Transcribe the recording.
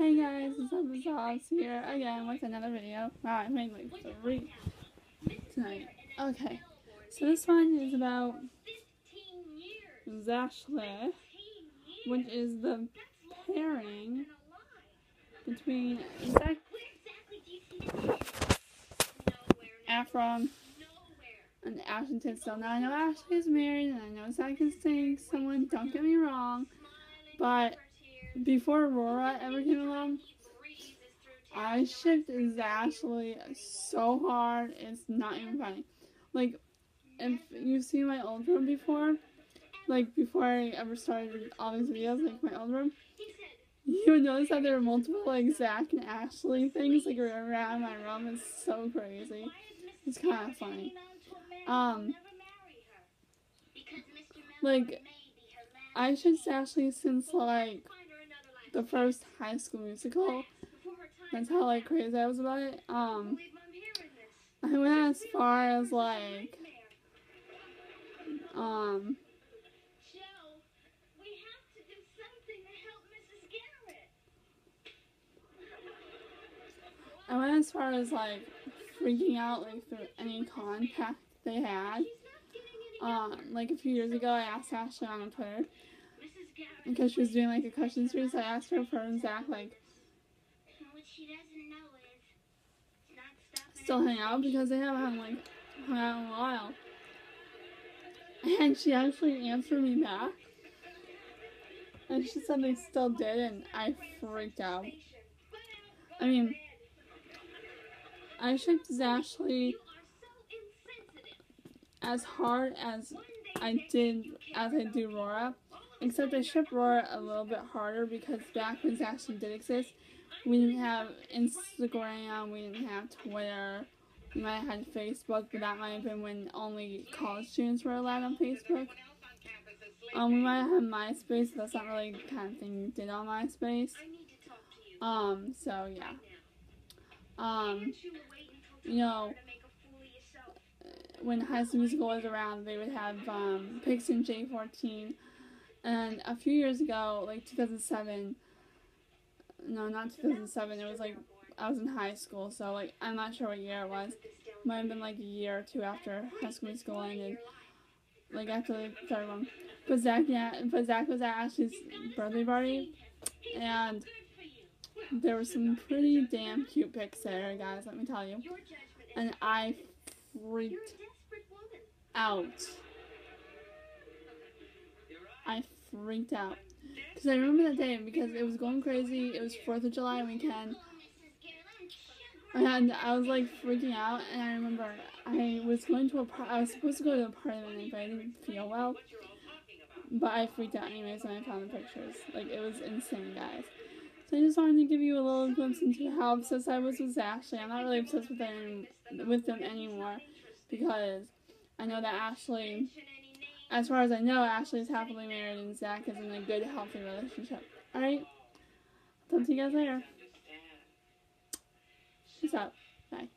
Hey guys, it's up the Sauce here again with another video. Wow, I made like three tonight. Okay, so this one is about Zashley, which is the pairing between Zac Efron and Ashley Tisdale. Now I know Ashley is married and I know Zac is dating someone, don't get me wrong, but before Aurora ever came along, I shipped Zashley so hard, it's not even funny. Like, if you've seen my old room before, like before I ever started all these videos, like my old room, you would notice that there were multiple like Zac and Ashley things like around my room. It's so crazy. It's kind of funny. Um, like I shipped Zashley since like the first High School Musical. That's how like crazy I was about it. Um, I went as far as like, um, I went as far as like freaking out like through any contact they had. Um, like a few years ago, I asked Ashley on Twitter because she was doing like a question series. so I asked her for Zac like still hang out because they haven't like hung out in a while. And she actually answered me back. And she said they still did, and I freaked out. I mean, I shipped Zashley as hard as I did as I do Rora. Except I shipped Rora a little bit harder because back when Zashley did exist, we didn't have Instagram, we didn't have Twitter, we might have had Facebook, but that might have been when only college students were allowed on Facebook. Um, we might have had MySpace, but that's not really the kind of thing you did on MySpace. Um, so yeah. Um, you know, when High School Musical was around, they would have um, Pix and J14. And a few years ago, like 2007, no, not 2007, it was like I was in high school, so like I'm not sure what year it was. Might have been like a year or two after High School school ended, like after the third one. But Zac, yeah, but Zac was at Ashley's birthday party, and there were some pretty damn cute pics there, guys. Let me tell you, and I freaked out. I freaked out. Because I remember that day because it was going crazy. It was 4th of July weekend. And I was like freaking out. And I remember I was going to a party. I was supposed to go to a party that night, but I didn't feel well. But I freaked out anyways when I found the pictures. Like, it was insane, guys. So I just wanted to give you a little glimpse into how obsessed I was with Zashley. I'm not really obsessed with them, with them anymore because I know that Ashley as far as I know, Ashley's happily married and Zac is in a good, healthy relationship. Alright? Talk to you guys later. Peace out. Bye.